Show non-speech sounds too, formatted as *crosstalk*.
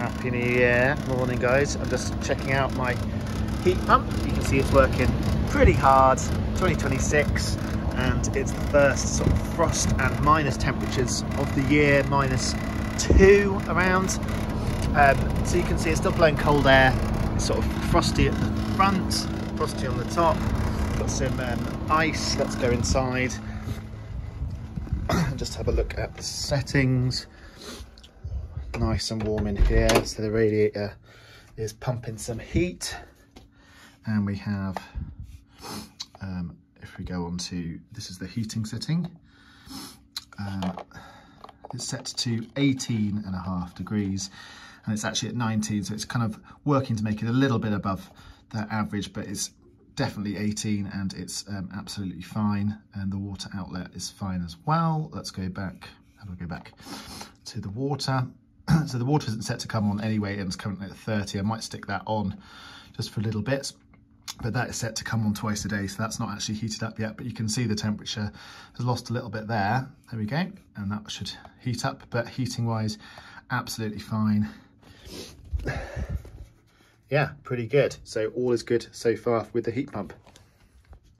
Happy New Year. Morning guys. I'm just checking out my heat pump. You can see it's working pretty hard. 2026 and it's the first sort of frost and minus temperatures of the year, minus two around. Um, so you can see it's still blowing cold air, it's sort of frosty at the front, frosty on the top. Got some um, ice, let's go inside and *clears throat* just have a look at the settings nice and warm in here. So the radiator is pumping some heat. And we have, um, if we go on to, this is the heating setting. Um, it's set to 18 and a half degrees and it's actually at 19 so it's kind of working to make it a little bit above the average but it's definitely 18 and it's um, absolutely fine and the water outlet is fine as well let's go back how do I go back to the water *clears throat* so the water isn't set to come on anyway and it's currently at 30 I might stick that on just for a little bit but that is set to come on twice a day so that's not actually heated up yet but you can see the temperature has lost a little bit there. There we go and that should heat up but heating wise absolutely fine. *sighs* Yeah pretty good. So all is good so far with the heat pump